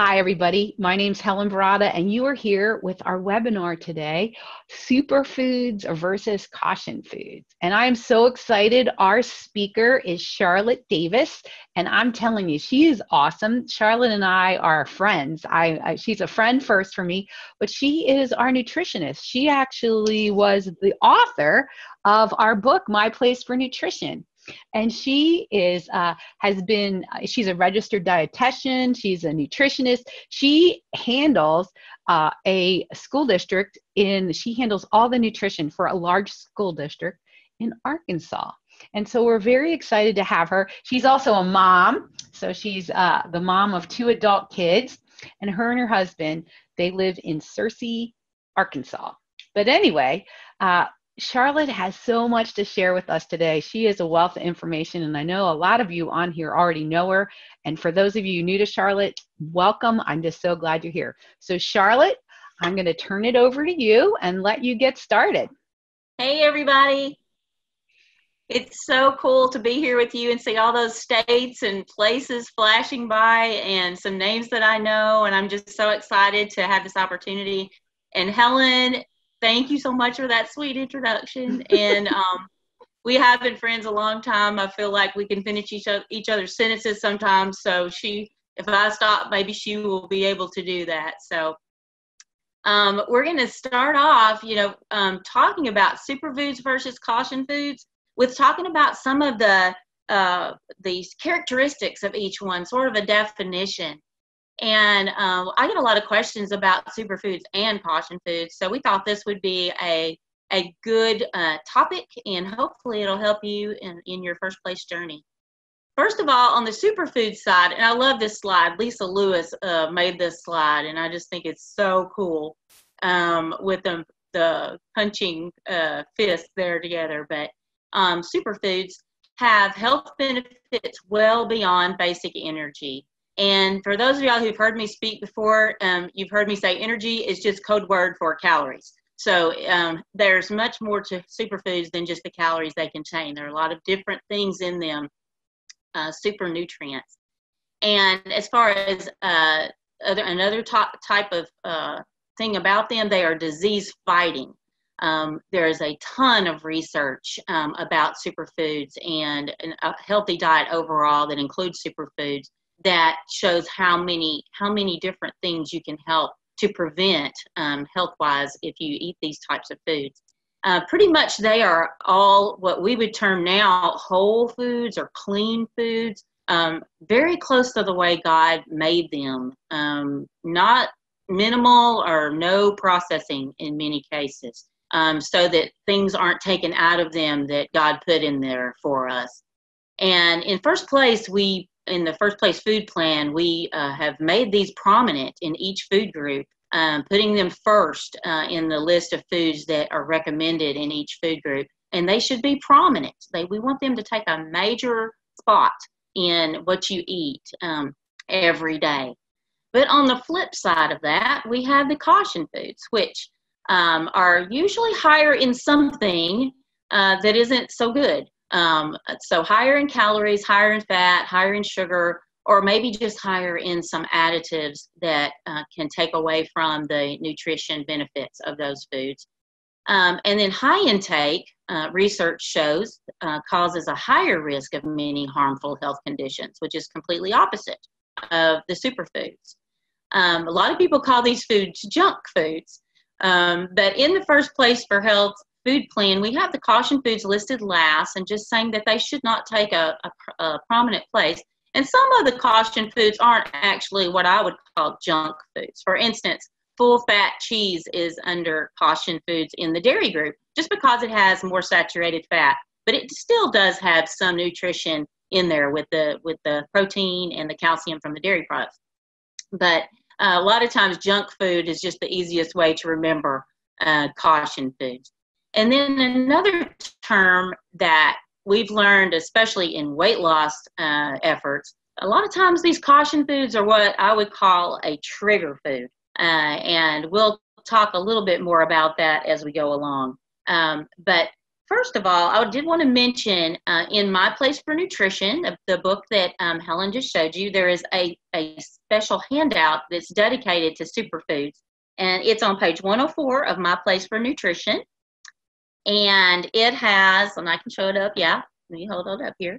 Hi, everybody. My name's Helen Barada, and you are here with our webinar today Superfoods versus Caution Foods. And I'm so excited. Our speaker is Charlotte Davis, and I'm telling you, she is awesome. Charlotte and I are friends. I, I she's a friend first for me, but she is our nutritionist. She actually was the author of our book, My Place for Nutrition and she is uh, has been she's a registered dietitian she's a nutritionist. She handles uh, a school district in she handles all the nutrition for a large school district in arkansas. And so we're very excited to have her. She's also a mom. So she's uh, the mom of two adult kids. And her and her husband they live in searcy arkansas. But anyway, uh, Charlotte has so much to share with us today. She is a wealth of information, and I know a lot of you on here already know her. And for those of you new to Charlotte, welcome. I'm just so glad you're here. So, Charlotte, I'm going to turn it over to you and let you get started. Hey, everybody. It's so cool to be here with you and see all those states and places flashing by and some names that I know. And I'm just so excited to have this opportunity. And Helen thank you so much for that sweet introduction. and um, we have been friends a long time. I feel like we can finish each other, each other's sentences sometimes. So she, if I stop, maybe she will be able to do that. So um, we're going to start off, you know, um, talking about superfoods versus caution foods with talking about some of the uh, these characteristics of each one, sort of a definition. And um, I get a lot of questions about superfoods and caution foods. So we thought this would be a, a good uh, topic and hopefully it'll help you in, in your first place journey. First of all, on the superfood side, and I love this slide, Lisa Lewis uh, made this slide and I just think it's so cool um, with the, the punching uh, fists there together. But um, superfoods have health benefits well beyond basic energy. And for those of y'all who've heard me speak before, um, you've heard me say energy is just code word for calories. So um, there's much more to superfoods than just the calories they contain. There are a lot of different things in them, uh, super nutrients. And as far as uh, other, another top, type of uh, thing about them, they are disease fighting. Um, there is a ton of research um, about superfoods and a healthy diet overall that includes superfoods that shows how many how many different things you can help to prevent um, health wise if you eat these types of foods. Uh, pretty much they are all what we would term now whole foods or clean foods, um, very close to the way God made them, um, not minimal or no processing in many cases, um, so that things aren't taken out of them that God put in there for us. And in first place, we in the first place food plan, we uh, have made these prominent in each food group, um, putting them first uh, in the list of foods that are recommended in each food group. And they should be prominent. They, we want them to take a major spot in what you eat um, every day. But on the flip side of that, we have the caution foods, which um, are usually higher in something uh, that isn't so good. Um, so higher in calories, higher in fat, higher in sugar, or maybe just higher in some additives that uh, can take away from the nutrition benefits of those foods. Um, and then high intake, uh, research shows, uh, causes a higher risk of many harmful health conditions, which is completely opposite of the superfoods. Um, a lot of people call these foods junk foods, um, but in the first place for health, food plan, we have the caution foods listed last and just saying that they should not take a, a, a prominent place. And some of the caution foods aren't actually what I would call junk foods. For instance, full fat cheese is under caution foods in the dairy group just because it has more saturated fat, but it still does have some nutrition in there with the with the protein and the calcium from the dairy products. But uh, a lot of times junk food is just the easiest way to remember uh, caution foods. And then another term that we've learned, especially in weight loss uh, efforts, a lot of times these caution foods are what I would call a trigger food. Uh, and we'll talk a little bit more about that as we go along. Um, but first of all, I did want to mention uh, in My Place for Nutrition, the book that um, Helen just showed you, there is a, a special handout that's dedicated to superfoods. And it's on page 104 of My Place for Nutrition. And it has, and I can show it up, yeah, let me hold it up here.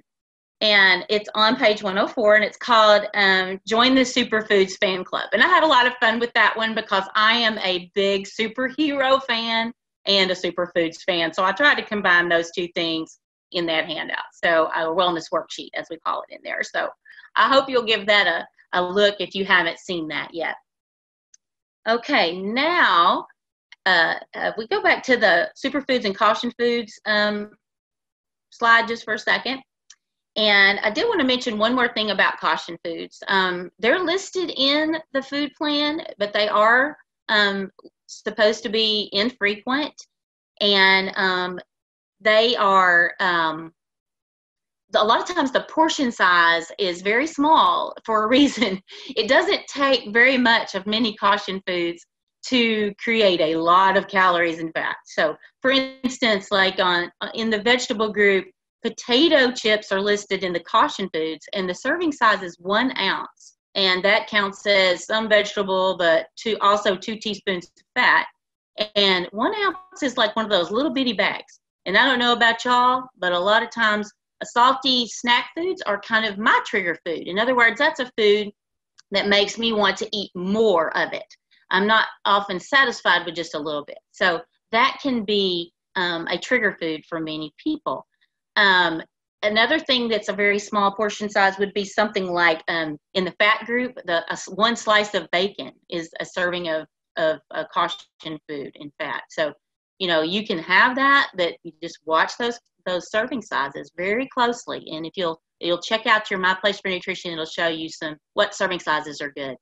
And it's on page 104 and it's called um, Join the Superfoods Fan Club. And I had a lot of fun with that one because I am a big superhero fan and a superfoods fan. So I tried to combine those two things in that handout. So a wellness worksheet, as we call it in there. So I hope you'll give that a, a look if you haven't seen that yet. Okay, now uh, uh, we go back to the superfoods and caution foods um, slide just for a second. And I did want to mention one more thing about caution foods. Um, they're listed in the food plan, but they are um, supposed to be infrequent and um, they are um, a lot of times the portion size is very small for a reason it doesn't take very much of many caution foods to create a lot of calories and fat so for instance like on uh, in the vegetable group potato chips are listed in the caution foods and the serving size is one ounce and that counts as some vegetable, but two also two teaspoons of fat. And one ounce is like one of those little bitty bags. And I don't know about y'all, but a lot of times a salty snack foods are kind of my trigger food. In other words, that's a food that makes me want to eat more of it. I'm not often satisfied with just a little bit. So that can be um, a trigger food for many people. Um, another thing that's a very small portion size would be something like um, in the fat group, the one slice of bacon is a serving of of a caution food in fat. So, you know, you can have that. but you just watch those those serving sizes very closely, and if you'll you'll check out your My Place for Nutrition, it'll show you some what serving sizes are good.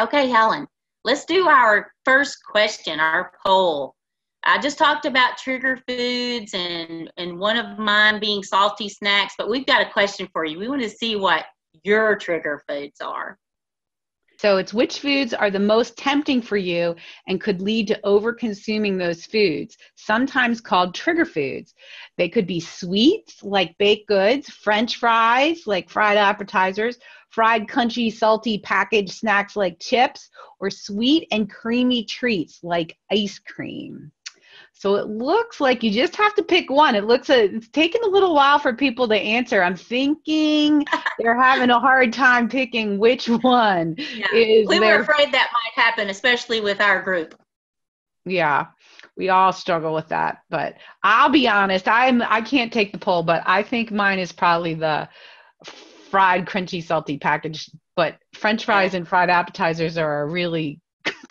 Okay, Helen, let's do our first question, our poll. I just talked about trigger foods and, and one of mine being salty snacks, but we've got a question for you. We want to see what your trigger foods are. So it's which foods are the most tempting for you and could lead to over consuming those foods, sometimes called trigger foods. They could be sweets like baked goods, french fries like fried appetizers, fried crunchy salty packaged snacks like chips, or sweet and creamy treats like ice cream. So it looks like you just have to pick one. It looks like it's taking a little while for people to answer. I'm thinking they're having a hard time picking which one yeah. is. We were afraid that might happen, especially with our group. Yeah, we all struggle with that. But I'll be honest, I'm I can't take the poll, but I think mine is probably the fried, crunchy, salty package. But French fries and fried appetizers are a really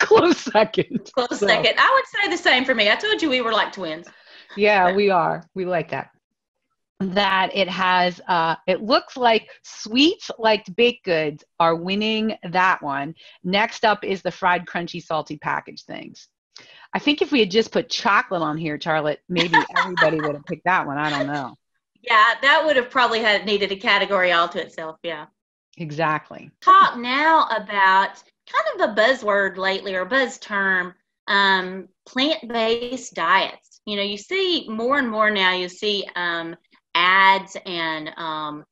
close second. Close so. second. I would say the same for me. I told you we were like twins. Yeah, we are. We like that. That it has, uh, it looks like sweets like baked goods are winning that one. Next up is the fried, crunchy, salty package things. I think if we had just put chocolate on here, Charlotte, maybe everybody would have picked that one. I don't know. Yeah, that would have probably had needed a category all to itself. Yeah. Exactly. Talk now about kind of a buzzword lately or buzz term um, plant-based diets. You know you see more and more now you see um, ads and um,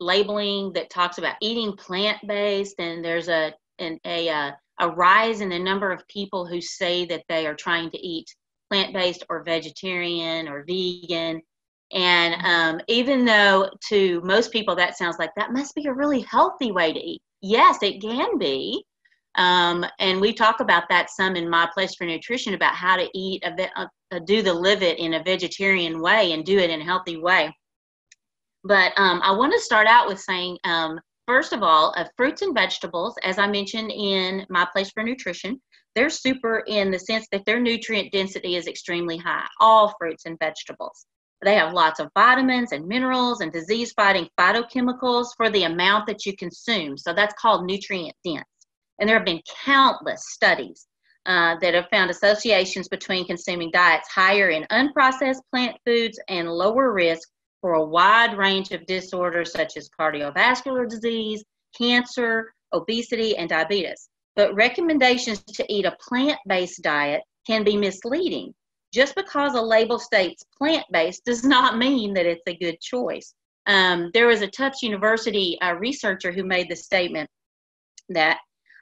labeling that talks about eating plant-based and there's a an, a, a a rise in the number of people who say that they are trying to eat plant-based or vegetarian or vegan. And um, even though to most people that sounds like that must be a really healthy way to eat. Yes it can be um, and we talk about that some in my place for nutrition about how to eat, a, a, a do the live it in a vegetarian way and do it in a healthy way. But um, I want to start out with saying, um, first of all, uh, fruits and vegetables, as I mentioned in my place for nutrition, they're super in the sense that their nutrient density is extremely high. All fruits and vegetables. They have lots of vitamins and minerals and disease fighting phytochemicals for the amount that you consume. So that's called nutrient dense. And there have been countless studies uh, that have found associations between consuming diets higher in unprocessed plant foods and lower risk for a wide range of disorders such as cardiovascular disease, cancer, obesity, and diabetes. But recommendations to eat a plant based diet can be misleading just because a label states plant based does not mean that it's a good choice. Um, there was a Tufts University uh, researcher who made the statement that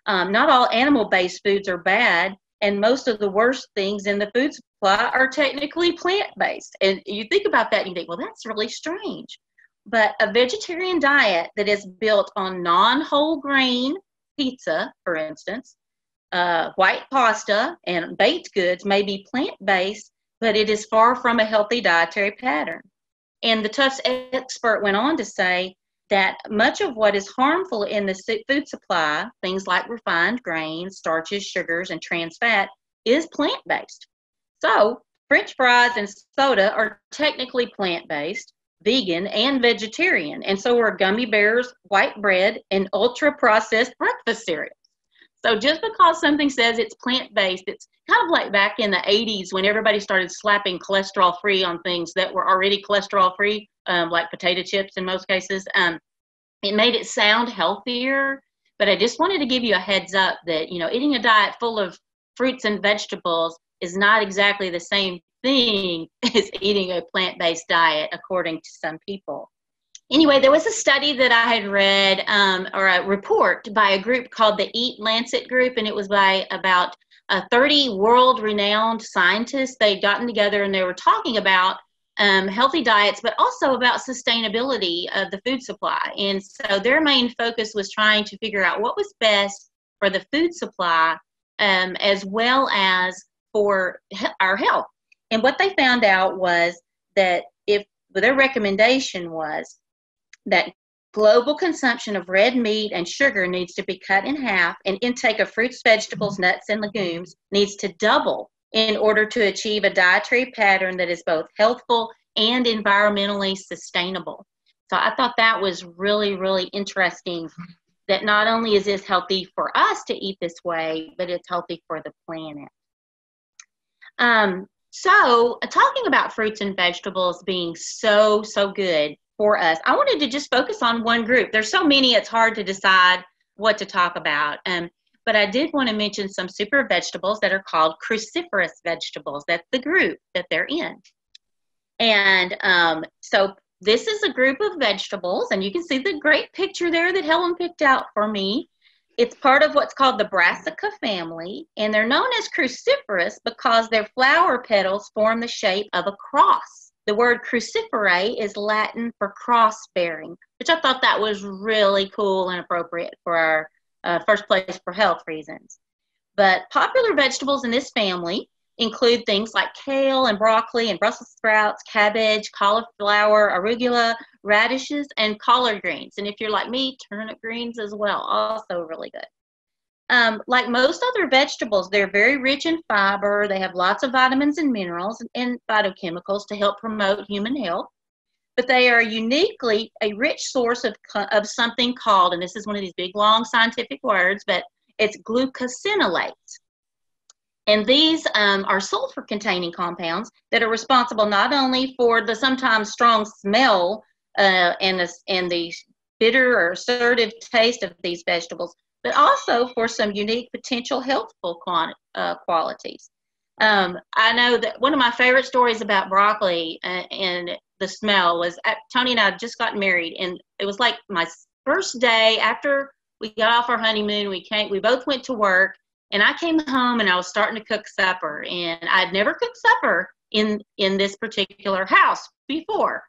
um, not all animal based foods are bad, and most of the worst things in the food supply are technically plant based. And you think about that and you think, well, that's really strange. But a vegetarian diet that is built on non whole grain pizza, for instance, uh, white pasta, and baked goods may be plant based, but it is far from a healthy dietary pattern. And the Tufts expert went on to say that much of what is harmful in the food supply, things like refined grains, starches, sugars, and trans fat, is plant based. So, French fries and soda are technically plant based, vegan, and vegetarian, and so are gummy bears, white bread, and ultra processed breakfast cereals. So just because something says it's plant based, it's kind of like back in the 80s when everybody started slapping cholesterol free on things that were already cholesterol free, um, like potato chips in most cases. Um, it made it sound healthier, but I just wanted to give you a heads up that, you know, eating a diet full of fruits and vegetables is not exactly the same thing as eating a plant based diet, according to some people anyway, there was a study that I had read, um, or a report by a group called the Eat Lancet Group, and it was by about uh, 30 world renowned scientists. They'd gotten together and they were talking about um, healthy diets, but also about sustainability of the food supply. And so their main focus was trying to figure out what was best for the food supply um, as well as for he- our health. And what they found out was that if their recommendation was that global consumption of red meat and sugar needs to be cut in half, and intake of fruits, vegetables, nuts, and legumes needs to double in order to achieve a dietary pattern that is both healthful and environmentally sustainable. So I thought that was really, really interesting that not only is this healthy for us to eat this way, but it's healthy for the planet. Um, so, talking about fruits and vegetables being so, so good, for us. I wanted to just focus on one group. There's so many, it's hard to decide what to talk about. Um, but I did want to mention some super vegetables that are called cruciferous vegetables. That's the group that they're in. And um, so this is a group of vegetables, and you can see the great picture there that Helen picked out for me. It's part of what's called the Brassica family, and they're known as cruciferous because their flower petals form the shape of a cross. The word cruciferae is Latin for cross bearing, which I thought that was really cool and appropriate for our uh, first place for health reasons. But popular vegetables in this family include things like kale and broccoli and Brussels sprouts, cabbage, cauliflower, arugula, radishes, and collard greens. And if you're like me, turnip greens as well, also really good. Um, like most other vegetables, they're very rich in fiber. They have lots of vitamins and minerals and phytochemicals to help promote human health. But they are uniquely a rich source of, of something called, and this is one of these big long scientific words, but it's glucosinolates. And these um, are sulfur containing compounds that are responsible not only for the sometimes strong smell uh, and, the, and the bitter or assertive taste of these vegetables, but also for some unique potential healthful uh, qualities. Um, I know that one of my favorite stories about broccoli uh, and the smell was uh, Tony and I just got married, and it was like my first day after we got off our honeymoon. We came, we both went to work, and I came home and I was starting to cook supper, and I'd never cooked supper in in this particular house before.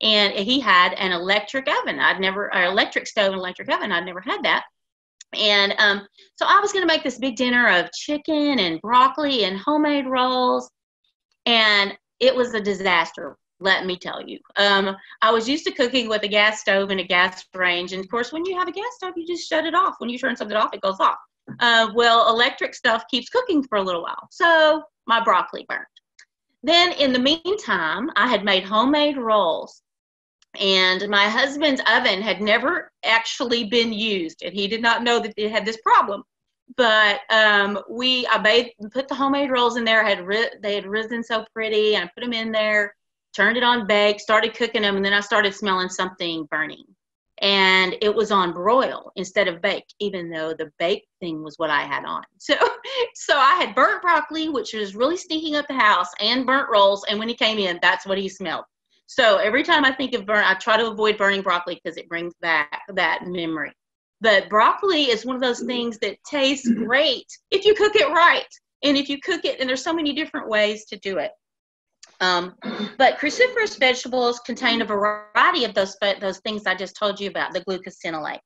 And he had an electric oven. I'd never, an electric stove and electric oven. I'd never had that. And um, so I was going to make this big dinner of chicken and broccoli and homemade rolls. And it was a disaster, let me tell you. Um, I was used to cooking with a gas stove and a gas range. And of course, when you have a gas stove, you just shut it off. When you turn something off, it goes off. Uh, well, electric stuff keeps cooking for a little while. So my broccoli burnt. Then, in the meantime, I had made homemade rolls and my husband's oven had never actually been used and he did not know that it had this problem but um, we i made put the homemade rolls in there had ri- they had risen so pretty and i put them in there turned it on bake started cooking them and then i started smelling something burning. And it was on broil instead of bake even though the bake thing was what i had on. So so i had burnt broccoli which was really stinking up the house and burnt rolls and when he came in that's what he smelled. So every time i think of burn i try to avoid burning broccoli because it brings back that memory. But broccoli is one of those things that tastes great if you cook it right. And if you cook it and there's so many different ways to do it um, but cruciferous vegetables contain a variety of those, those things I just told you about, the glucosinolates.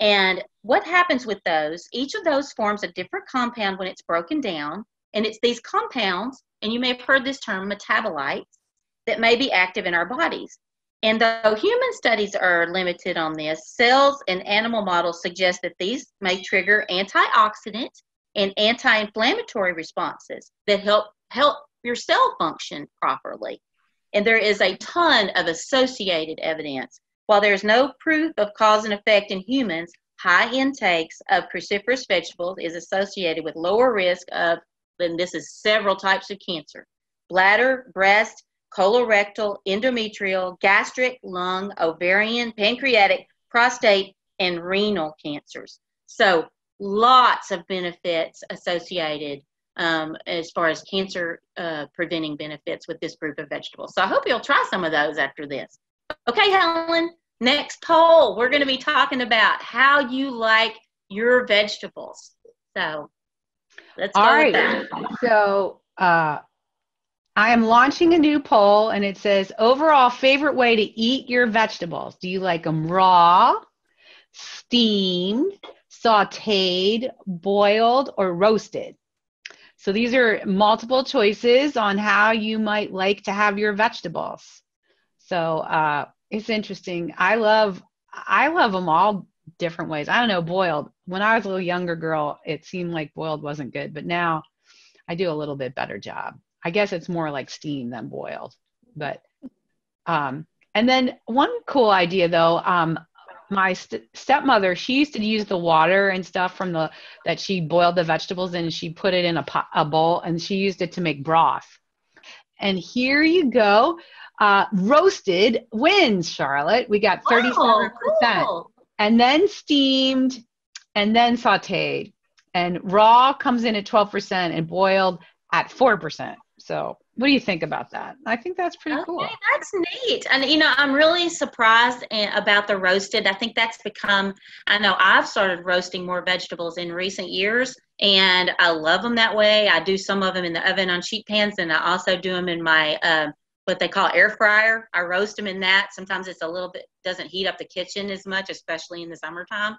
And what happens with those, each of those forms a different compound when it's broken down. And it's these compounds, and you may have heard this term, metabolites, that may be active in our bodies. And though human studies are limited on this, cells and animal models suggest that these may trigger antioxidant and anti-inflammatory responses that help help your cell function properly. And there is a ton of associated evidence. While there's no proof of cause and effect in humans, high intakes of cruciferous vegetables is associated with lower risk of, and this is several types of cancer bladder, breast, colorectal, endometrial, gastric, lung, ovarian, pancreatic, prostate, and renal cancers. So, lots of benefits associated um, as far as cancer uh, preventing benefits with this group of vegetables. So I hope you'll try some of those after this. Okay, Helen, next poll, we're going to be talking about how you like your vegetables. So let's All go right. So uh, I am launching a new poll and it says overall favorite way to eat your vegetables. Do you like them raw, steamed, sauteed, boiled, or roasted? So these are multiple choices on how you might like to have your vegetables. So uh, it's interesting. I love I love them all different ways. I don't know boiled. When I was a little younger girl, it seemed like boiled wasn't good, but now I do a little bit better job. I guess it's more like steam than boiled. But um, and then one cool idea though, um, my st- stepmother she used to use the water and stuff from the that she boiled the vegetables in and she put it in a, pot, a bowl and she used it to make broth. And here you go uh, roasted wins charlotte. We got 37% Oh, cool. and then steamed and then sauteed. And raw comes in at 12% and boiled at 4% so what do you think about that i think that's pretty Okay, cool that's neat. And you know, I'm really surprised eh, about the roasted. I think that's become. I know I've started roasting more vegetables in recent years, and I love them that way. I do some of them in the oven on sheet pans, and I also do them in my uh, what they call air fryer. I roast them in that. Sometimes it's a little bit doesn't heat up the kitchen as much, especially in the summertime.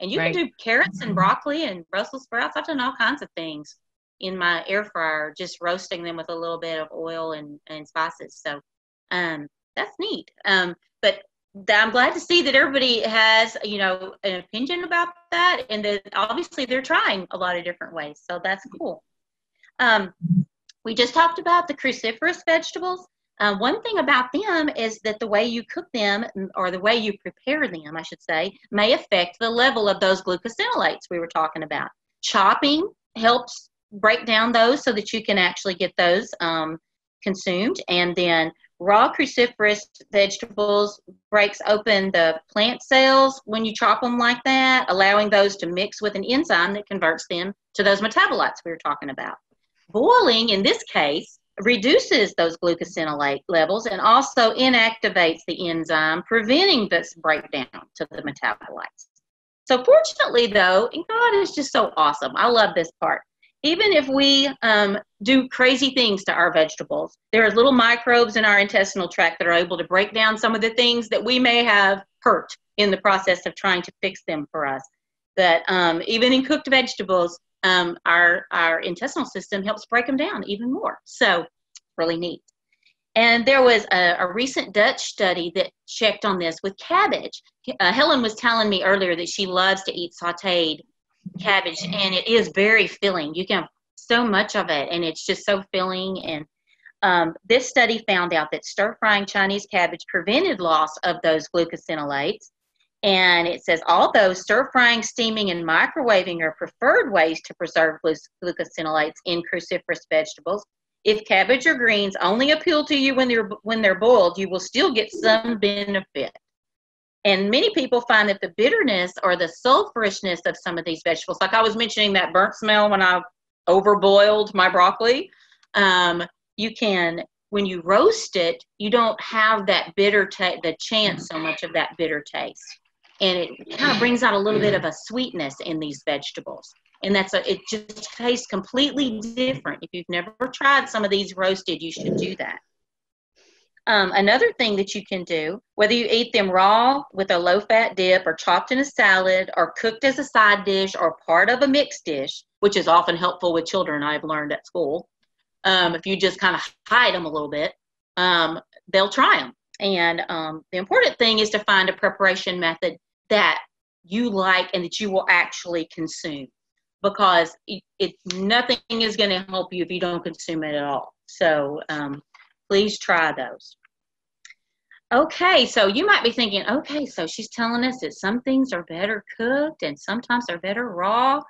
And you Right. can do carrots and broccoli and Brussels sprouts. I've done all kinds of things in my air fryer, just roasting them with a little bit of oil and, and spices. So um, that's neat. Um, but th- I'm glad to see that everybody has, you know, an opinion about that, and that obviously they're trying a lot of different ways. So that's cool. Um, we just talked about the cruciferous vegetables. Uh, one thing about them is that the way you cook them, or the way you prepare them, I should say, may affect the level of those glucosinolates we were talking about. Chopping helps break down those so that you can actually get those um, consumed. And then raw cruciferous vegetables breaks open the plant cells when you chop them like that, allowing those to mix with an enzyme that converts them to those metabolites we were talking about. Boiling, in this case, reduces those glucosinolate levels and also inactivates the enzyme, preventing this breakdown to the metabolites. So, fortunately, though, and God is just so awesome. I love this part even if we um, do crazy things to our vegetables, there are little microbes in our intestinal tract that are able to break down some of the things that we may have hurt in the process of trying to fix them for us. But um, even in cooked vegetables, um, our, our intestinal system helps break them down even more. So, really neat. And there was a, a recent Dutch study that checked on this with cabbage. Uh, Helen was telling me earlier that she loves to eat sauteed cabbage and it is very filling. You can so much of it and it's just so filling. And um, this study found out that stir frying chinese cabbage prevented loss of those glucosinolates. And it says although stir frying steaming and microwaving are preferred ways to preserve glu- glucosinolates in cruciferous vegetables if cabbage or greens only appeal to you when they're when they're boiled you will still get some benefit And many people find that the bitterness or the sulfurishness of some of these vegetables, like I was mentioning that burnt smell when I overboiled my broccoli, um, you can when you roast it, you don't have that bitter taste, the chance so much of that bitter taste. And it kind of brings out a little bit of a sweetness in these vegetables. And that's a, it just tastes completely different. If you've never tried some of these roasted, you should do that. Um, another thing that you can do, whether you eat them raw with a low fat dip or chopped in a salad or cooked as a side dish or part of a mixed dish, which is often helpful with children, I've learned at school, um, if you just kind of hide them a little bit, um, they'll try them. And um, the important thing is to find a preparation method that you like and that you will actually consume because it, it nothing is going to help you if you don't consume it at all. So um, please try those. Okay, so you might be thinking, okay, so she's telling us that some things are better cooked and sometimes they're better raw.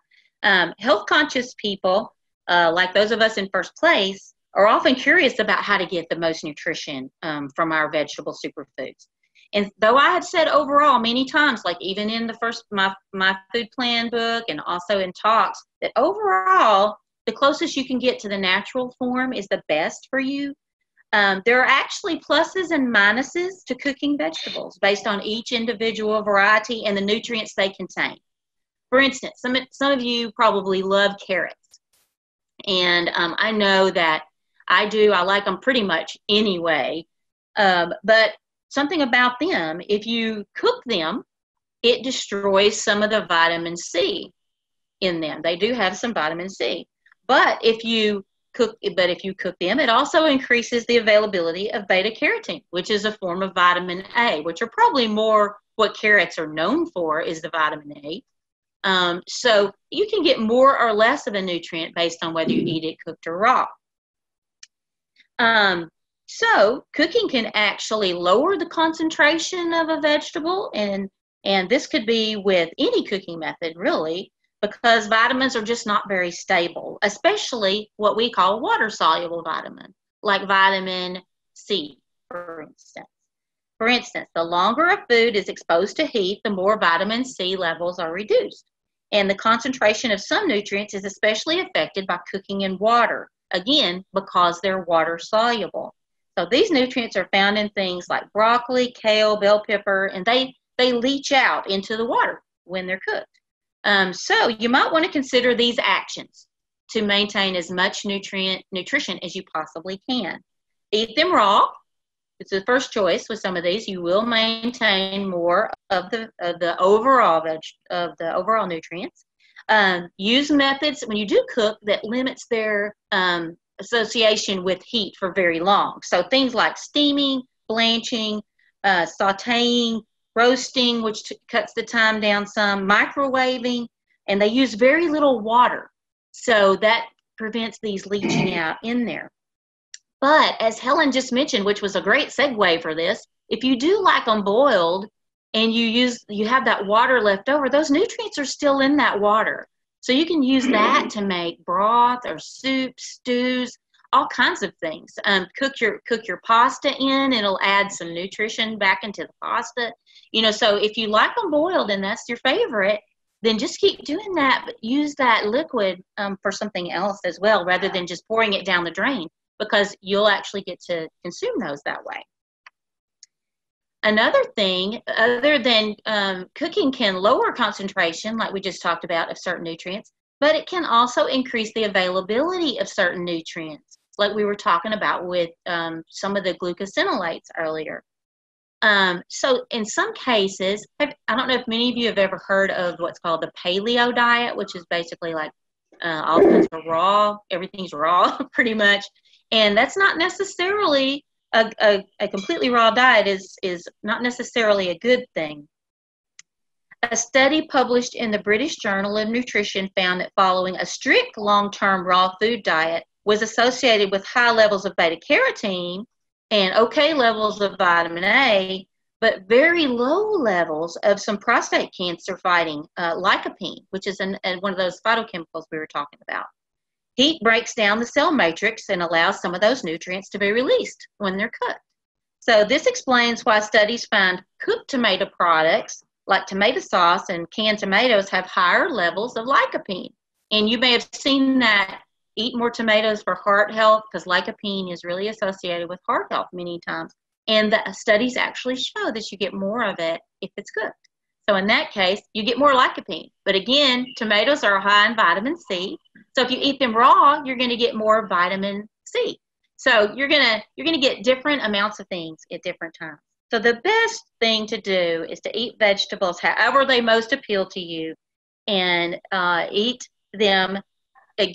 Um, health conscious people uh, like those of us in first place, are often curious about how to get the most nutrition um, from our vegetable superfoods. And though I have said overall many times, like even in the first my my food plan book and also in talks, that overall the closest you can get to the natural form is the best for you. Um, there are actually pluses and minuses to cooking vegetables based on each individual variety and the nutrients they contain. For instance, some some of you probably love carrots. And um, I know that I do, I like them pretty much anyway. Um, but something about them, if you cook them, it destroys some of the vitamin C in them. They do have some vitamin C. But if you cook but if you cook them, it also increases the availability of beta carotene, which is a form of vitamin A, which are probably more what carrots are known for is the vitamin A. Um, so you can get more or less of a nutrient based on whether you eat it cooked or raw. Um, so cooking can actually lower the concentration of a vegetable, and and this could be with any cooking method really, because vitamins are just not very stable, especially what we call water soluble vitamin, like vitamin C, for instance. For instance, the longer a food is exposed to heat, the more vitamin C levels are reduced. And the concentration of some nutrients is especially affected by cooking in water, again, because they're water soluble. So these nutrients are found in things like broccoli, kale, bell pepper, and they, they leach out into the water when they're cooked. Um, so you might want to consider these actions to maintain as much nutrient nutrition as you possibly can. Eat them raw, it's the first choice with some of these. You will maintain more of the of the overall veg, of the overall nutrients. Um, use methods when you do cook that limits their um, association with heat for very long. So things like steaming, blanching, uh, sautéing, roasting, which t- cuts the time down some, microwaving, and they use very little water. So that prevents these leaching out in there. But as Helen just mentioned, which was a great segue for this, if you do like them boiled and you use you have that water left over, those nutrients are still in that water. So you can use that to make broth or soup, stews, all kinds of things. Um, cook your cook your pasta in; it'll add some nutrition back into the pasta. You know, so if you like them boiled and that's your favorite, then just keep doing that. But use that liquid um, for something else as well, rather than just pouring it down the drain because you'll actually get to consume those that way. Another thing, other than um, cooking can lower concentration, like we just talked about, of certain nutrients, but it can also increase the availability of certain nutrients, like we were talking about with um, some of the glucosinolates earlier. Um, so in some cases, I don't know if many of you have ever heard of what's called the paleo diet, which is basically like uh, all kinds of raw, everything's raw pretty much. And that's not necessarily a, a, a, completely raw diet is is not necessarily a good thing. A study published in the british journal of nutrition found that following a strict long-term raw food diet was associated with high levels of beta carotene and okay levels of vitamin a but very low levels of some prostate cancer fighting uh, lycopene which is an, one of those phytochemicals we were talking about Heat breaks down the cell matrix and allows some of those nutrients to be released when they're cooked. So this explains why studies find cooked tomato products like tomato sauce and canned tomatoes have higher levels of lycopene. And you may have seen that eat more tomatoes for heart health because lycopene is really associated with heart health many times. And the studies actually show that you get more of it if it's cooked. So in that case, you get more lycopene. But again, tomatoes are high in vitamin C. So if you eat them raw, you're going to get more vitamin C. So you're going to you're going to get different amounts of things at different times. So the best thing to do is to eat vegetables however they most appeal to you and uh, eat them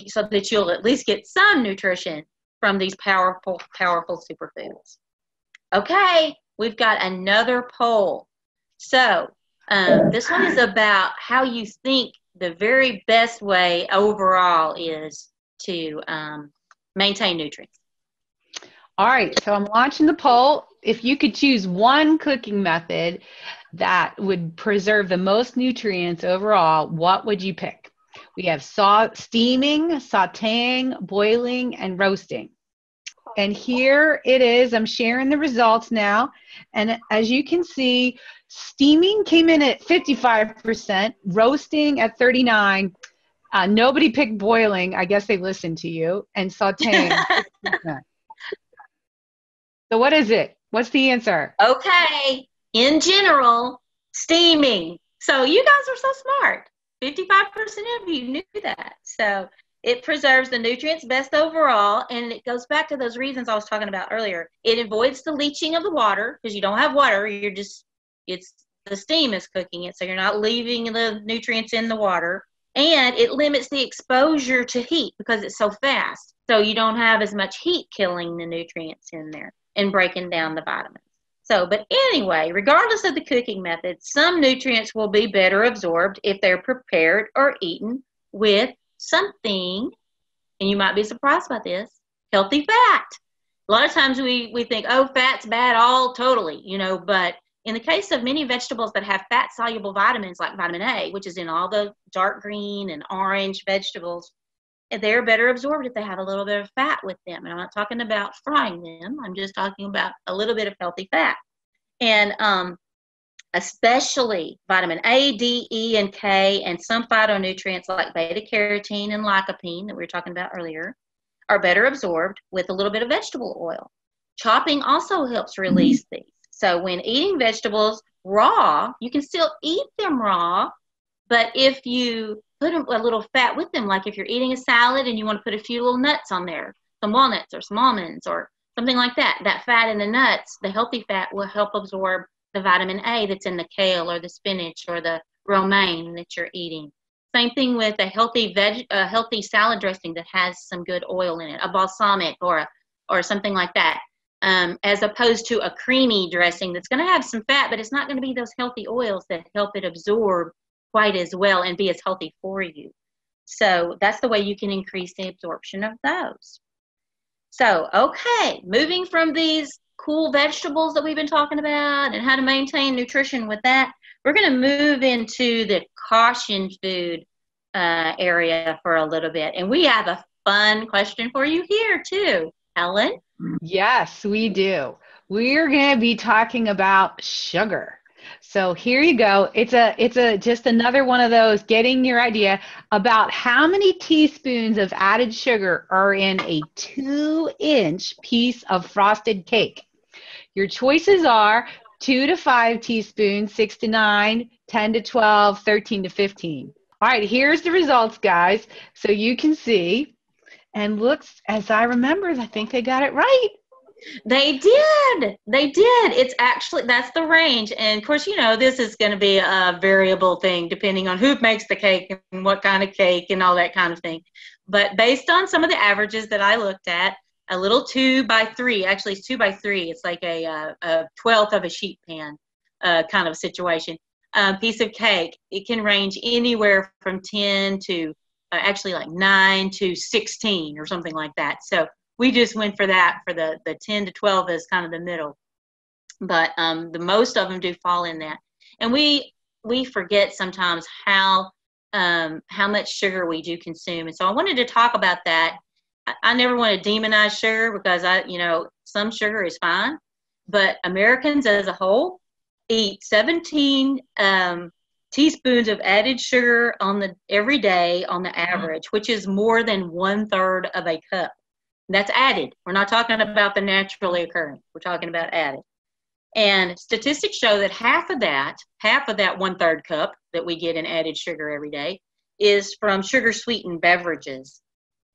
so that you'll at least get some nutrition from these powerful, powerful superfoods. Okay, we've got another poll. So um, this one is about how you think the very best way overall is to um, maintain nutrients. All right, so I'm launching the poll. If you could choose one cooking method that would preserve the most nutrients overall, what would you pick? We have saw, steaming, sauteing, boiling, and roasting. And here it is. I'm sharing the results now. And as you can see, steaming came in at 55%, roasting at 39. Uh, nobody picked boiling. I guess they listened to you. And sauteing. so what is it? What's the answer? Okay. In general, steaming. So you guys are so smart. 55% of you knew that. So it preserves the nutrients best overall, and it goes back to those reasons I was talking about earlier. It avoids the leaching of the water because you don't have water. You're just it's the steam is cooking it, so you're not leaving the nutrients in the water. And it limits the exposure to heat because it's so fast. So you don't have as much heat killing the nutrients in there and breaking down the vitamins. So, but anyway, regardless of the cooking method, some nutrients will be better absorbed if they're prepared or eaten with something, and you might be surprised by this, healthy fat. A lot of times we, we think, oh, fat's bad all totally, you know, but in the case of many vegetables that have fat soluble vitamins like vitamin A, which is in all the dark green and orange vegetables, they're better absorbed if they have a little bit of fat with them. And I'm not talking about frying them, I'm just talking about a little bit of healthy fat. And um, especially vitamin A, D, E, and K, and some phytonutrients like beta carotene and lycopene that we were talking about earlier, are better absorbed with a little bit of vegetable oil. Chopping also helps release mm-hmm. these. So when eating vegetables raw, you can still eat them raw, but if you put a little fat with them, like if you're eating a salad and you want to put a few little nuts on there, some walnuts or some almonds or something like that, that fat in the nuts, the healthy fat will help absorb the vitamin A that's in the kale or the spinach or the romaine that you're eating. Same thing with a healthy veg, a healthy salad dressing that has some good oil in it, a balsamic or a, or something like that, um, as opposed to a creamy dressing that's going to have some fat, but it's not going to be those healthy oils that help it absorb quite as well and be as healthy for you. So that's the way you can increase the absorption of those. So, okay, moving from these cool vegetables that we've been talking about and how to maintain nutrition with that, we're going to move into the caution food uh, area for a little bit. And we have a fun question for you here, too. Helen? Yes, we do. We're going to be talking about sugar. So here you go. It's a it's a just another one of those getting your idea about how many teaspoons of added sugar are in a 2-inch piece of frosted cake. Your choices are 2 to 5 teaspoons, 6 to 9, 10 to 12, 13 to 15. All right, here's the results, guys. So you can see. And looks, as I remember, I think they got it right. They did. They did. It's actually that's the range. And of course, you know, this is going to be a variable thing depending on who makes the cake and what kind of cake and all that kind of thing. But based on some of the averages that I looked at, a little two by three. Actually, it's two by three. It's like a, uh, a twelfth of a sheet pan uh, kind of situation. Um, piece of cake. It can range anywhere from ten to uh, actually like nine to sixteen or something like that. So we just went for that for the the ten to twelve is kind of the middle. But um, the most of them do fall in that, and we we forget sometimes how um, how much sugar we do consume. And so I wanted to talk about that I never want to demonize sugar because I, you know, some sugar is fine, but Americans as a whole eat 17 um, teaspoons of added sugar on the every day on the average, which is more than one third of a cup. That's added. We're not talking about the naturally occurring. We're talking about added. And statistics show that half of that, half of that one third cup that we get in added sugar every day, is from sugar sweetened beverages.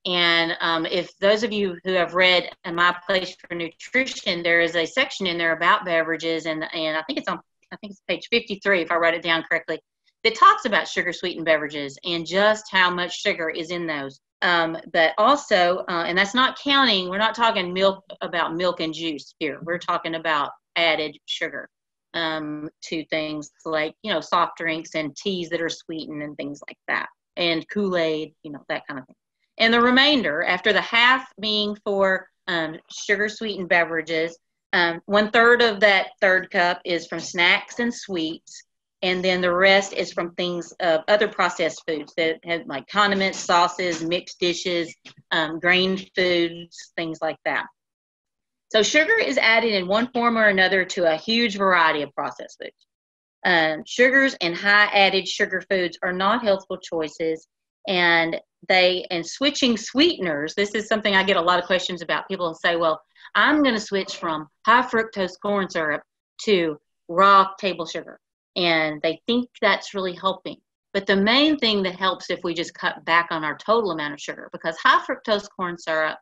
And um, if those of you who have read My Place for Nutrition, there is a section in there about beverages, and and I think it's on I think it's page 53 if I write it down correctly, that talks about sugar sweetened beverages and just how much sugar is in those. Um, but also, uh, and that's not counting. We're not talking milk about milk and juice here. We're talking about added sugar um, to things like you know soft drinks and teas that are sweetened and things like that, and Kool Aid, you know that kind of thing. And the remainder, after the half being for um, sugar sweetened beverages, um, one third of that third cup is from snacks and sweets, and then the rest is from things of other processed foods that have like condiments, sauces, mixed dishes, um, grain foods, things like that. So sugar is added in one form or another to a huge variety of processed foods. Um, sugars and high added sugar foods are not healthful choices, and they and switching sweeteners. This is something I get a lot of questions about. People will say, "Well, I'm going to switch from high fructose corn syrup to raw table sugar," and they think that's really helping. But the main thing that helps if we just cut back on our total amount of sugar, because high fructose corn syrup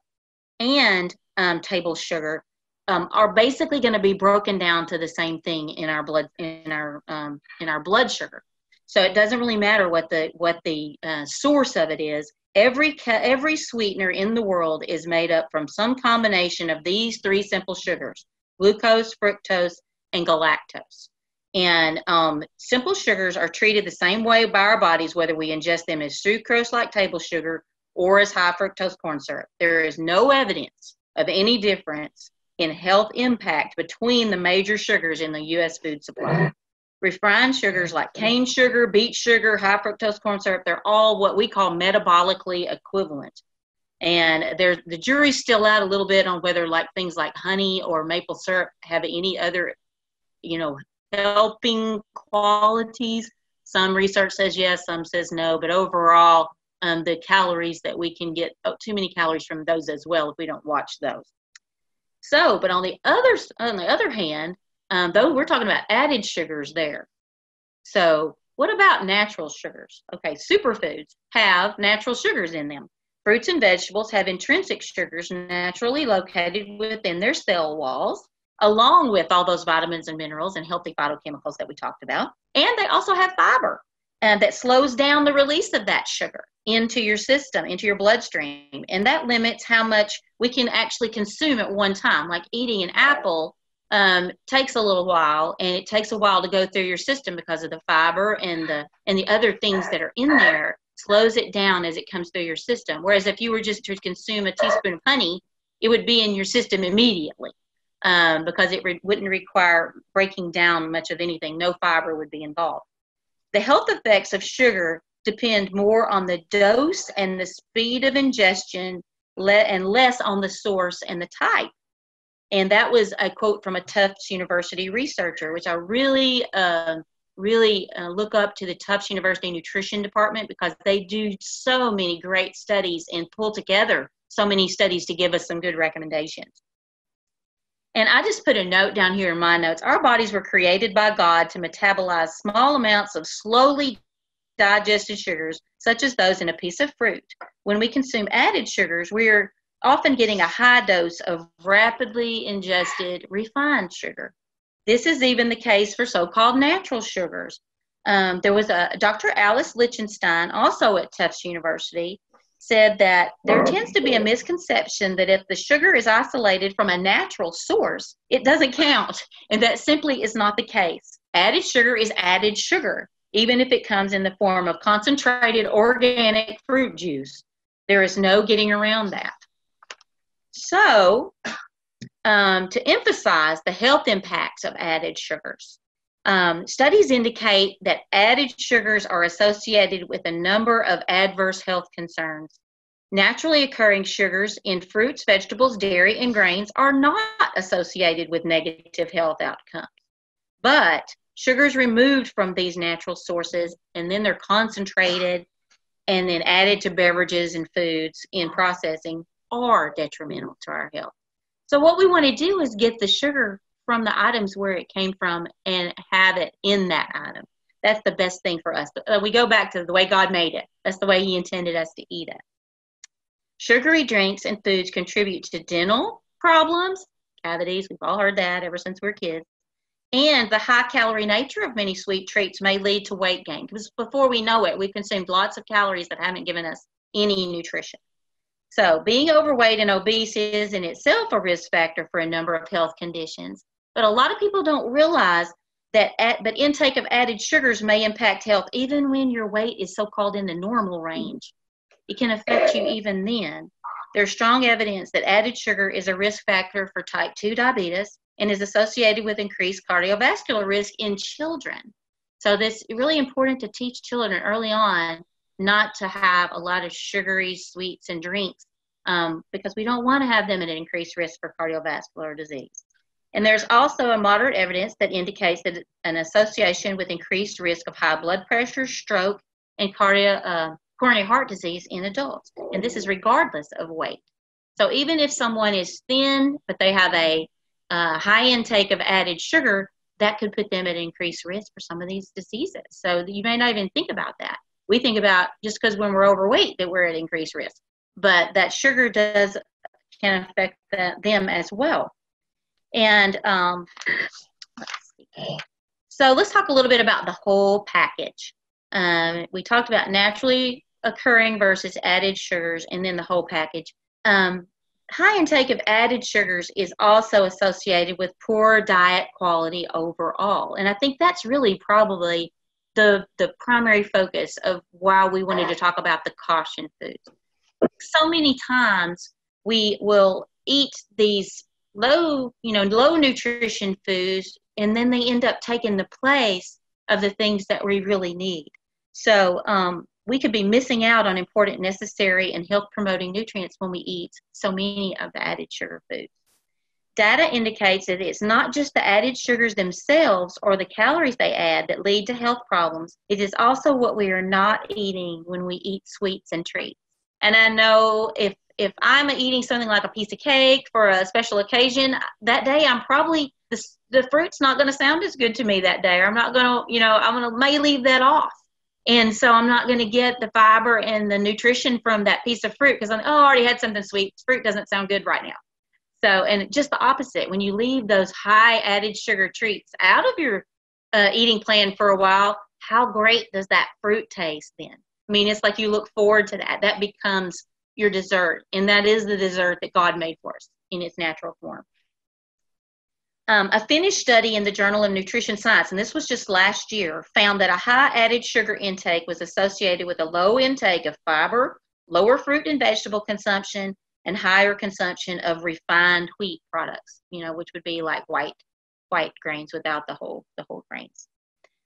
and um, table sugar um, are basically going to be broken down to the same thing in our blood in our um, in our blood sugar. So it doesn't really matter what the what the uh, source of it is. Every every sweetener in the world is made up from some combination of these three simple sugars: glucose, fructose, and galactose. And um, simple sugars are treated the same way by our bodies, whether we ingest them as sucrose like table sugar or as high fructose corn syrup. There is no evidence of any difference in health impact between the major sugars in the U.S. food supply. Refined sugars like cane sugar, beet sugar, high fructose corn syrup, they're all what we call metabolically equivalent. And there's the jury's still out a little bit on whether like things like honey or maple syrup have any other, you know, helping qualities. Some research says yes, some says no, but overall, um, the calories that we can get, oh, too many calories from those as well if we don't watch those. So, but on the other on the other hand, um, though we're talking about added sugars there. So, what about natural sugars? Okay, superfoods have natural sugars in them. Fruits and vegetables have intrinsic sugars naturally located within their cell walls, along with all those vitamins and minerals and healthy phytochemicals that we talked about. And they also have fiber uh, that slows down the release of that sugar into your system, into your bloodstream. And that limits how much we can actually consume at one time. Like eating an apple um, takes a little while and it takes a while to go through your system because of the fiber and the and the other things that are in there slows it down as it comes through your system. Whereas if you were just to consume a teaspoon of honey, it would be in your system immediately um, because it re- wouldn't require breaking down much of anything. No fiber would be involved. The health effects of sugar depend more on the dose and the speed of ingestion and less on the source and the type. And that was a quote from a Tufts University researcher, which I really, uh, really uh, look up to the Tufts University Nutrition Department because they do so many great studies and pull together so many studies to give us some good recommendations. And I just put a note down here in my notes. Our bodies were created by God to metabolize small amounts of slowly digested sugars, such as those in a piece of fruit. When we consume added sugars, we're often getting a high dose of rapidly ingested refined sugar. This is even the case for so called natural sugars. Um, there was a Dr. Alice Lichtenstein, also at Tufts University, said that there tends to be a misconception that if the sugar is isolated from a natural source, it doesn't count, and that simply is not the case. Added sugar is added sugar, even if it comes in the form of concentrated organic fruit juice. There is no getting around that. So, um, to emphasize the health impacts of added sugars, um, studies indicate that added sugars are associated with a number of adverse health concerns. Naturally occurring sugars in fruits, vegetables, dairy, and grains are not associated with negative health outcomes. But sugars removed from these natural sources and then they're concentrated and then added to beverages and foods in processing are detrimental to our health. So, what we want to do is get the sugar from the items where it came from and have it in that item. That's the best thing for us. Uh, we go back to the way God made it, that's the way He intended us to eat it. Sugary drinks and foods contribute to dental problems, cavities, we've all heard that ever since we were kids. And the high calorie nature of many sweet treats may lead to weight gain because before we know it, we've consumed lots of calories that haven't given us any nutrition. So, being overweight and obese is in itself a risk factor for a number of health conditions. But a lot of people don't realize that at, but intake of added sugars may impact health even when your weight is so-called in the normal range it can affect you even then. There's strong evidence that added sugar is a risk factor for type 2 diabetes and is associated with increased cardiovascular risk in children. So this is really important to teach children early on not to have a lot of sugary sweets and drinks um, because we don't want to have them at an increased risk for cardiovascular disease. And there's also a moderate evidence that indicates that an association with increased risk of high blood pressure, stroke, and cardio, uh, coronary heart disease in adults. And this is regardless of weight. So even if someone is thin, but they have a uh, high intake of added sugar, that could put them at increased risk for some of these diseases. So you may not even think about that. We think about just because when we're overweight that we're at increased risk, but that sugar does can affect the, them as well. And um, let's so let's talk a little bit about the whole package. Um, we talked about naturally occurring versus added sugars, and then the whole package. Um, high intake of added sugars is also associated with poor diet quality overall. And I think that's really probably the, the primary focus of why we wanted to talk about the caution foods. So many times we will eat these low, you know, low nutrition foods, and then they end up taking the place of the things that we really need. So um, we could be missing out on important, necessary, and health promoting nutrients when we eat so many of the added sugar foods. Data indicates that it's not just the added sugars themselves or the calories they add that lead to health problems. It is also what we are not eating when we eat sweets and treats. And I know if if I'm eating something like a piece of cake for a special occasion, that day I'm probably the, the fruit's not going to sound as good to me that day. Or I'm not going to, you know, I'm going to may leave that off and so I'm not going to get the fiber and the nutrition from that piece of fruit because I'm, oh, I already had something sweet. Fruit doesn't sound good right now. So, and just the opposite, when you leave those high added sugar treats out of your uh, eating plan for a while, how great does that fruit taste then? I mean, it's like you look forward to that. That becomes your dessert, and that is the dessert that God made for us in its natural form. Um, a Finnish study in the Journal of Nutrition Science, and this was just last year, found that a high added sugar intake was associated with a low intake of fiber, lower fruit and vegetable consumption, and higher consumption of refined wheat products, you know, which would be like white white grains without the whole the whole grains.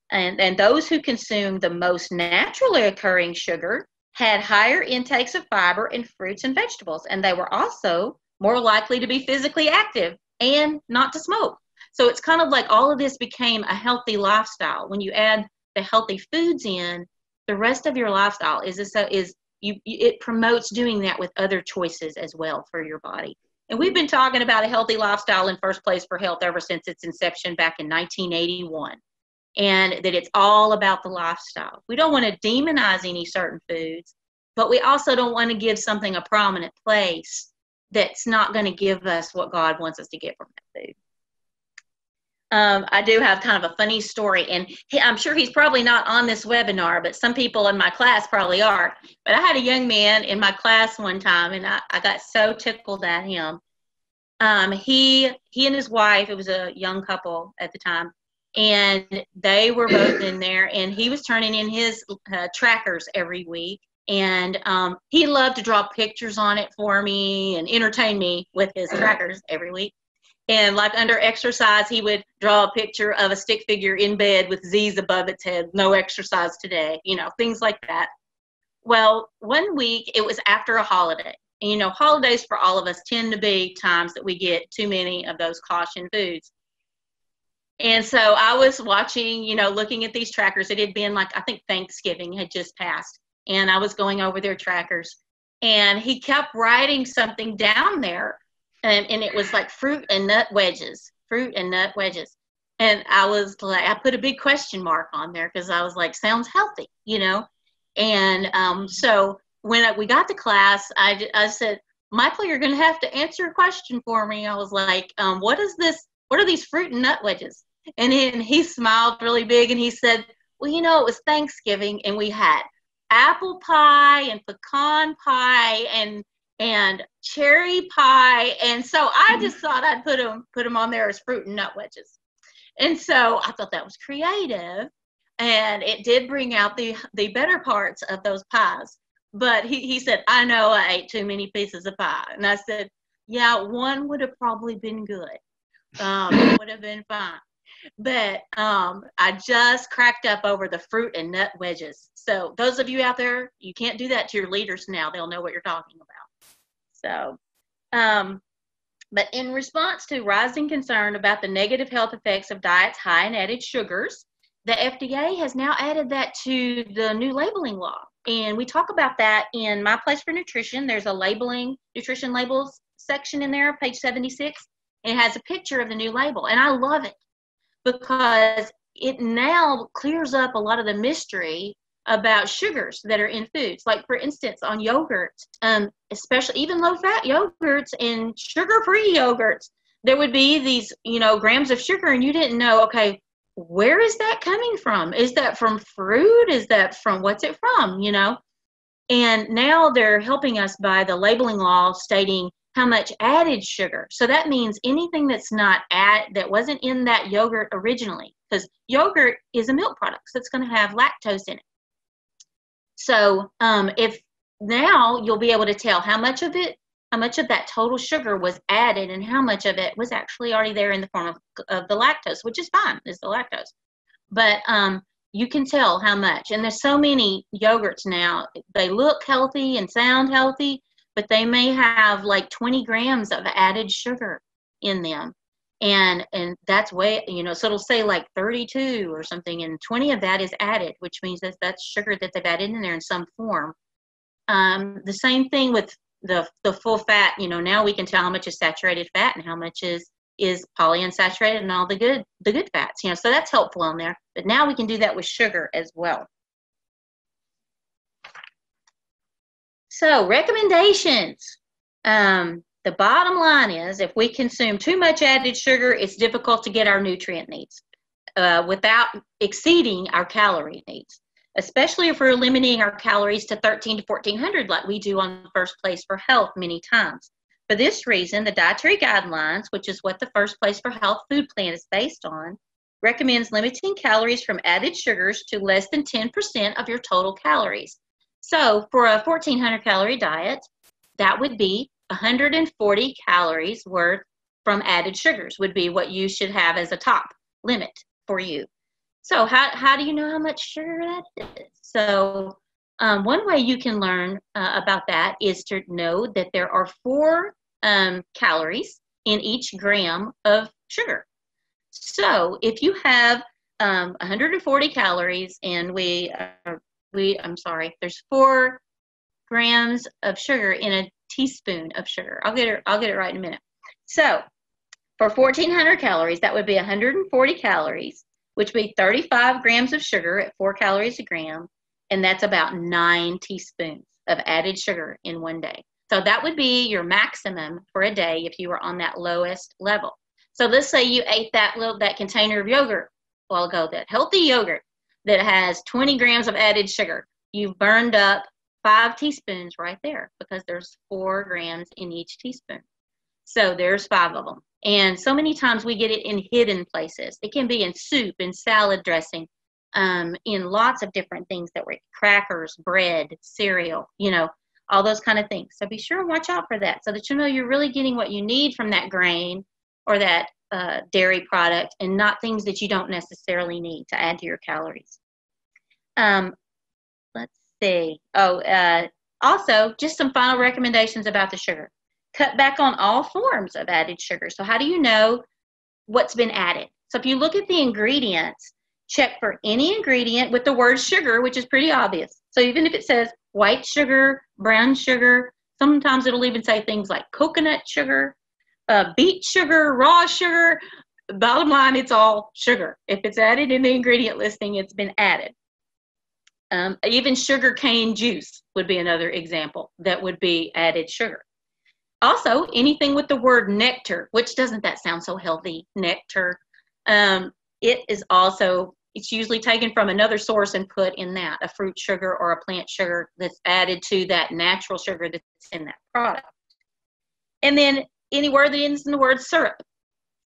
And, and those who consumed the most naturally occurring sugar had higher intakes of fiber in fruits and vegetables, and they were also more likely to be physically active and not to smoke. So it's kind of like all of this became a healthy lifestyle. When you add the healthy foods in, the rest of your lifestyle is is, is you it promotes doing that with other choices as well for your body. And we've been talking about a healthy lifestyle in first place for health ever since its inception back in 1981. And that it's all about the lifestyle. We don't want to demonize any certain foods, but we also don't want to give something a prominent place that's not going to give us what God wants us to get from that food. Um, I do have kind of a funny story, and he, I'm sure he's probably not on this webinar, but some people in my class probably are. But I had a young man in my class one time, and I, I got so tickled at him. Um, he he and his wife, it was a young couple at the time, and they were both in there, and he was turning in his uh, trackers every week, and um, he loved to draw pictures on it for me and entertain me with his trackers every week. And like under exercise, he would draw a picture of a stick figure in bed with Z's above its head, no exercise today, you know, things like that. Well, one week it was after a holiday. And, you know, holidays for all of us tend to be times that we get too many of those caution foods. And so I was watching, you know, looking at these trackers. It had been like, I think Thanksgiving had just passed. And I was going over their trackers. And he kept writing something down there. And, and it was like fruit and nut wedges, fruit and nut wedges. And I was like, I put a big question mark on there because I was like, sounds healthy, you know? And um, so when we got to class, I, I said, Michael, you're going to have to answer a question for me. I was like, um, what is this? What are these fruit and nut wedges? And he, and he smiled really big and he said, well, you know, it was Thanksgiving and we had apple pie and pecan pie and and cherry pie. And so I mm-hmm. just thought I'd put them put them on there as fruit and nut wedges. And so I thought that was creative and it did bring out the the better parts of those pies but he, he said i know i ate too many pieces of pie and i said yeah one would have probably been good um, would have been fine but um, i just cracked up over the fruit and nut wedges so those of you out there you can't do that to your leaders now they'll know what you're talking about so um, but in response to rising concern about the negative health effects of diets high in added sugars the FDA has now added that to the new labeling law. And we talk about that in My Place for Nutrition. There's a labeling, nutrition labels section in there, page 76. It has a picture of the new label. And I love it because it now clears up a lot of the mystery about sugars that are in foods. Like, for instance, on yogurt, um, especially even low fat yogurts and sugar free yogurts, there would be these, you know, grams of sugar, and you didn't know, okay, where is that coming from? Is that from fruit? Is that from what's it from? You know? And now they're helping us by the labeling law stating how much added sugar. So that means anything that's not add that wasn't in that yogurt originally, because yogurt is a milk product, so it's going to have lactose in it. So um, if now you'll be able to tell how much of it how much of that total sugar was added and how much of it was actually already there in the form of, of the lactose, which is fine, is the lactose. But um, you can tell how much. And there's so many yogurts now. They look healthy and sound healthy, but they may have like 20 grams of added sugar in them. And and that's way you know so it'll say like 32 or something, and 20 of that is added, which means that that's sugar that they've added in there in some form. Um, the same thing with the the full fat you know now we can tell how much is saturated fat and how much is is polyunsaturated and all the good the good fats you know so that's helpful on there but now we can do that with sugar as well so recommendations um, the bottom line is if we consume too much added sugar it's difficult to get our nutrient needs uh, without exceeding our calorie needs especially if we're limiting our calories to 13 to 1400 like we do on First Place for Health many times. For this reason, the dietary guidelines, which is what the First Place for Health food plan is based on, recommends limiting calories from added sugars to less than 10% of your total calories. So, for a 1400 calorie diet, that would be 140 calories worth from added sugars would be what you should have as a top limit for you. So how, how do you know how much sugar that is? So um, one way you can learn uh, about that is to know that there are four um, calories in each gram of sugar. So if you have um, 140 calories and we, uh, I'm sorry, there's four grams of sugar in a teaspoon of sugar. I'll get it, I'll get it right in a minute. So for 1400 calories, that would be 140 calories which would be 35 grams of sugar at four calories a gram, and that's about nine teaspoons of added sugar in one day. So that would be your maximum for a day if you were on that lowest level. So let's say you ate that little that container of yogurt a while ago, that healthy yogurt that has 20 grams of added sugar. You've burned up five teaspoons right there because there's four grams in each teaspoon. So there's five of them. And so many times we get it in hidden places. It can be in soup, in salad dressing, um, in lots of different things that were crackers, bread, cereal, you know, all those kind of things. So be sure and watch out for that so that you know you're really getting what you need from that grain or that uh, dairy product and not things that you don't necessarily need to add to your calories. Um, let's see. Oh, uh, also, just some final recommendations about the sugar. Cut back on all forms of added sugar. So, how do you know what's been added? So, if you look at the ingredients, check for any ingredient with the word sugar, which is pretty obvious. So, even if it says white sugar, brown sugar, sometimes it'll even say things like coconut sugar, uh, beet sugar, raw sugar. Bottom line, it's all sugar. If it's added in the ingredient listing, it's been added. Um, even sugar cane juice would be another example that would be added sugar. Also, anything with the word nectar, which doesn't that sound so healthy? Nectar. Um, it is also, it's usually taken from another source and put in that, a fruit sugar or a plant sugar that's added to that natural sugar that's in that product. And then any word that ends in the word syrup.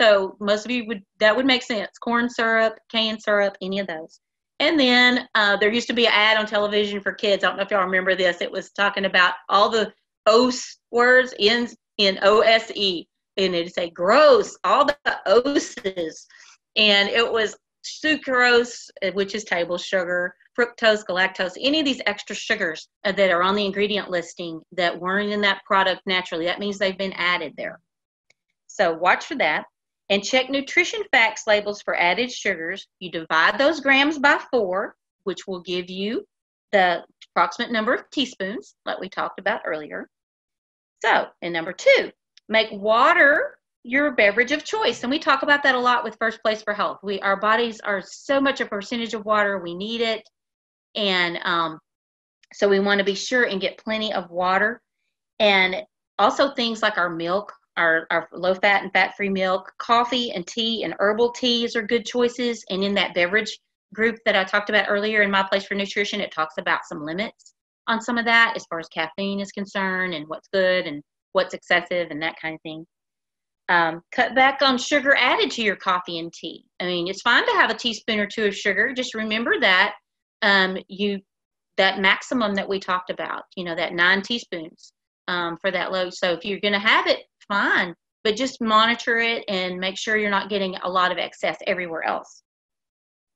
So most of you would, that would make sense. Corn syrup, cane syrup, any of those. And then uh, there used to be an ad on television for kids. I don't know if y'all remember this. It was talking about all the OS words ends in OSE. And it'd say gross, all the OSes. And it was sucrose, uh, which is table sugar, fructose, galactose, any of these extra sugars uh, that are on the ingredient listing that weren't in that product naturally. That means they've been added there. So watch for that and check nutrition facts labels for added sugars. You divide those grams by four, which will give you the approximate number of teaspoons, like we talked about earlier. So, and number two, make water your beverage of choice. And we talk about that a lot with First Place for Health. We our bodies are so much a percentage of water, we need it. And um, so we want to be sure and get plenty of water. And also things like our milk our, our low fat and fat free milk, coffee and tea and herbal teas are good choices. And in that beverage group that I talked about earlier in My Place for Nutrition, it talks about some limits on some of that as far as caffeine is concerned and what's good and what's excessive and that kind of thing. Um, cut back on sugar added to your coffee and tea. I mean, it's fine to have a teaspoon or two of sugar. Just remember that um, you that maximum that we talked about. You know, that nine teaspoons um, for that load. So if you're going to have it fine, but just monitor it and make sure you're not getting a lot of excess everywhere else.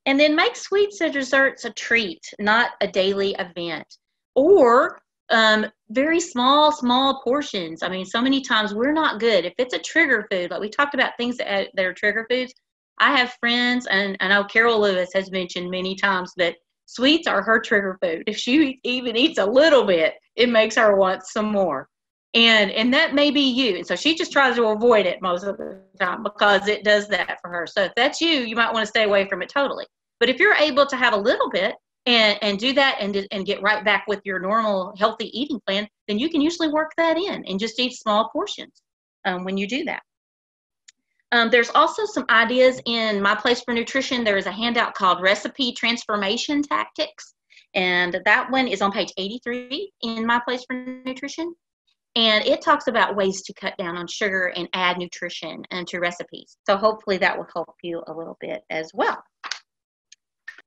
And then make sweets and desserts a treat, not a daily event. Or um, very small, small portions. I mean, so many times we're not good. If it's a trigger food, like we talked about things that, that are trigger foods, I have friends, and I know Carole Lewis has mentioned many times that sweets are her trigger food. If she even eats a little bit, it makes her want some more and and that may be you and so she just tries to avoid it most of the time because it does that for her so if that's you you might want to stay away from it totally but if you're able to have a little bit and and do that and and get right back with your normal healthy eating plan then you can usually work that in and just eat small portions um, when you do that um, there's also some ideas in my place for nutrition there is a handout called recipe transformation tactics and that one is on page 83 in my place for nutrition and it talks about ways to cut down on sugar and add nutrition into recipes. So hopefully that will help you a little bit as well.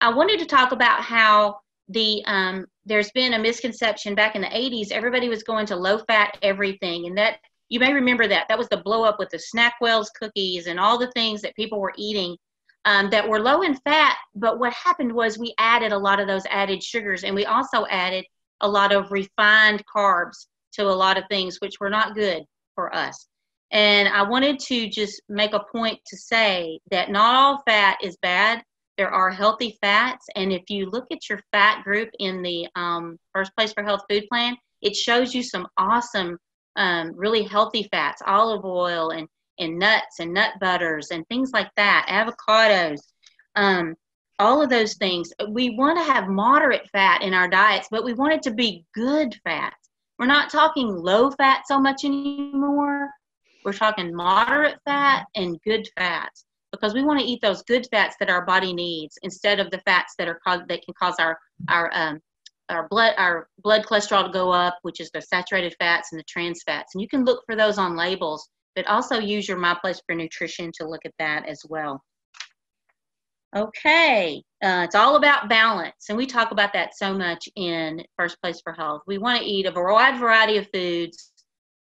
I wanted to talk about how the um, there's been a misconception back in the 80s. Everybody was going to low fat everything, and that you may remember that that was the blow up with the Snackwell's cookies and all the things that people were eating um, that were low in fat. But what happened was we added a lot of those added sugars, and we also added a lot of refined carbs to a lot of things which were not good for us. And I wanted to just make a point to say that not all fat is bad. There are healthy fats. And if you look at your fat group in the um, First Place for Health food plan, it shows you some awesome, um, really healthy fats, olive oil and, and nuts and nut butters and things like that, avocados, um, all of those things. We want to have moderate fat in our diets, but we want it to be good fat. We're not talking low fat so much anymore. We're talking moderate fat and good fats because we want to eat those good fats that our body needs instead of the fats that are that can cause our our um, our blood our blood cholesterol to go up, which is the saturated fats and the trans fats. And you can look for those on labels, but also use your My Place for Nutrition to look at that as well. Okay, uh, it's all about balance, and we talk about that so much in First Place for Health. We want to eat a wide variety of foods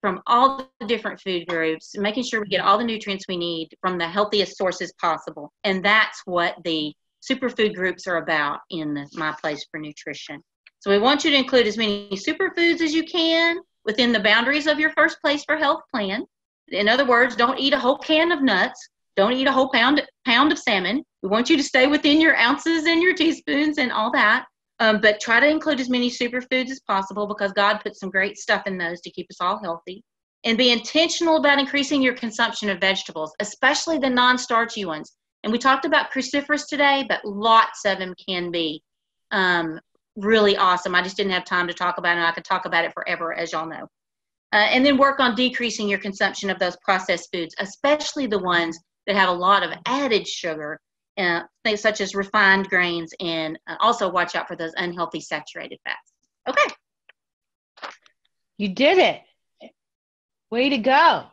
from all the different food groups, making sure we get all the nutrients we need from the healthiest sources possible. And that's what the superfood groups are about in the My Place for Nutrition. So we want you to include as many superfoods as you can within the boundaries of your first place for health plan. In other words, don't eat a whole can of nuts. Don't eat a whole pound pound of salmon. We want you to stay within your ounces and your teaspoons and all that. Um, but try to include as many superfoods as possible because God put some great stuff in those to keep us all healthy. And be intentional about increasing your consumption of vegetables, especially the non starchy ones. And we talked about cruciferous today, but lots of them can be um, really awesome. I just didn't have time to talk about it. I could talk about it forever, as y'all know. Uh, and then work on decreasing your consumption of those processed foods, especially the ones that have a lot of added sugar, uh, things such as refined grains, and uh, also watch out for those unhealthy saturated fats. Okay. You did it. Way to go.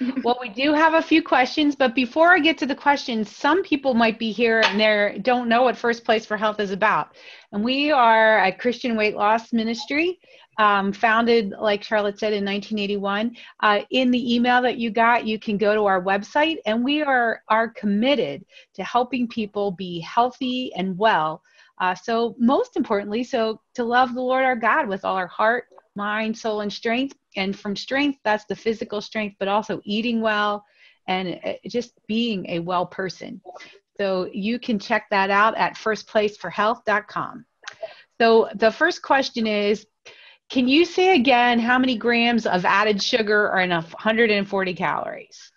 well, we do have a few questions, but before I get to the questions, some people might be here and they don't know what First Place for Health is about. And we are a Christian weight loss ministry, um, founded, like Charlotte said, in 1981. Uh, in the email that you got, you can go to our website, and we are are committed to helping people be healthy and well. Uh, so, most importantly, so to love the Lord our God with all our heart, mind, soul, and strength. And from strength, that's the physical strength, but also eating well and uh, just being a well person. So you can check that out at firstplaceforhealth.com. So the first question is Can you say again how many grams of added sugar are in 140 calories?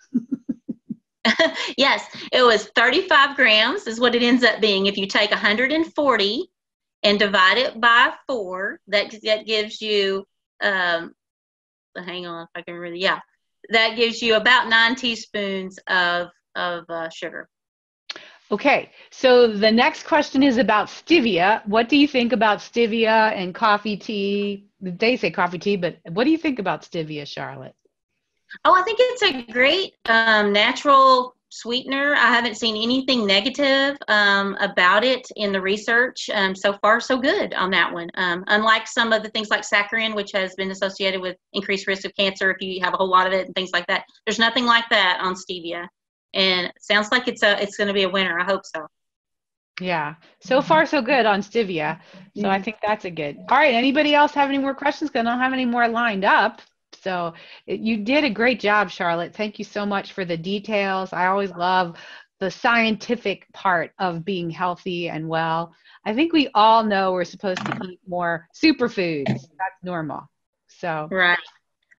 yes, it was 35 grams, is what it ends up being. If you take 140 and divide it by four, that, that gives you um, hang on if I can really, yeah, that gives you about nine teaspoons of, of uh, sugar. Okay, so the next question is about stevia. What do you think about stevia and coffee tea? They say coffee tea, but what do you think about stevia, Charlotte? Oh, I think it's a great um, natural sweetener. I haven't seen anything negative um, about it in the research. Um, so far, so good on that one. Um, unlike some of the things like saccharin, which has been associated with increased risk of cancer if you have a whole lot of it and things like that. There's nothing like that on stevia, and sounds like it's a it's going to be a winner. I hope so. Yeah. So far, so good on stevia. So I think that's a good. All right. Anybody else have any more questions? Because I don't have any more lined up. So you did a great job, Charlotte. Thank you so much for the details. I always love the scientific part of being healthy and well. I think we all know we're supposed to eat more superfoods. That's normal. So right.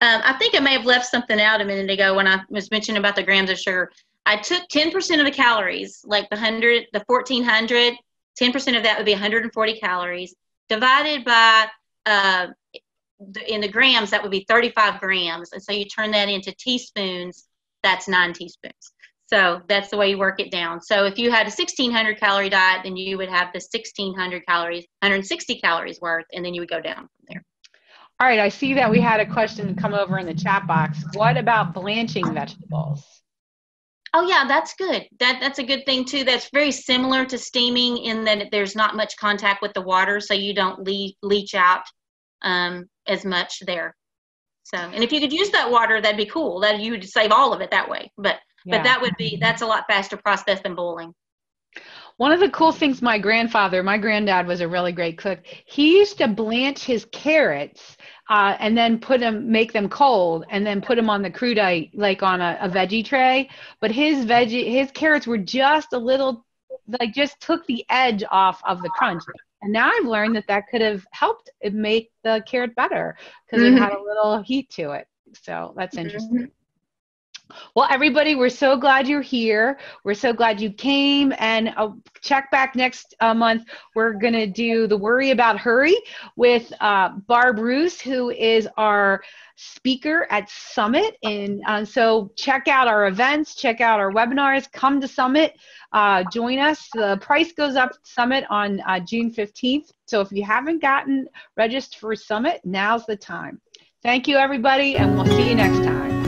Um, I think I may have left something out a minute ago when I was mentioning about the grams of sugar. I took 10% of the calories, like the 100, the 1400, 10% of that would be 140 calories, divided by uh, in the grams, that would be 35 grams. And so you turn that into teaspoons, that's nine teaspoons. So that's the way you work it down. So if you had a 1600 calorie diet, then you would have the 1600 calories, 160 calories worth, and then you would go down from there. All right, I see that we had a question come over in the chat box. What about blanching vegetables? Oh yeah, that's good. That that's a good thing too. That's very similar to steaming in that there's not much contact with the water, so you don't le- leach out um, as much there. So, and if you could use that water, that'd be cool. That you would save all of it that way. But yeah. but that would be that's a lot faster process than boiling. One of the cool things my grandfather, my granddad was a really great cook. He used to blanch his carrots uh, and then put them, make them cold, and then put them on the crudite, like on a, a veggie tray. But his veggie, his carrots were just a little, like just took the edge off of the crunch. And now I've learned that that could have helped it make the carrot better because mm-hmm. it had a little heat to it. So that's interesting. Mm-hmm. Well, everybody, we're so glad you're here. We're so glad you came. And uh, check back next uh, month. We're going to do the Worry About Hurry with uh, Barb Roose, who is our speaker at Summit. And uh, so check out our events, check out our webinars, come to Summit, uh, join us. The price goes up Summit on uh, June 15th. So if you haven't gotten registered for Summit, now's the time. Thank you, everybody, and we'll see you next time.